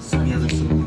Sen yazırsın.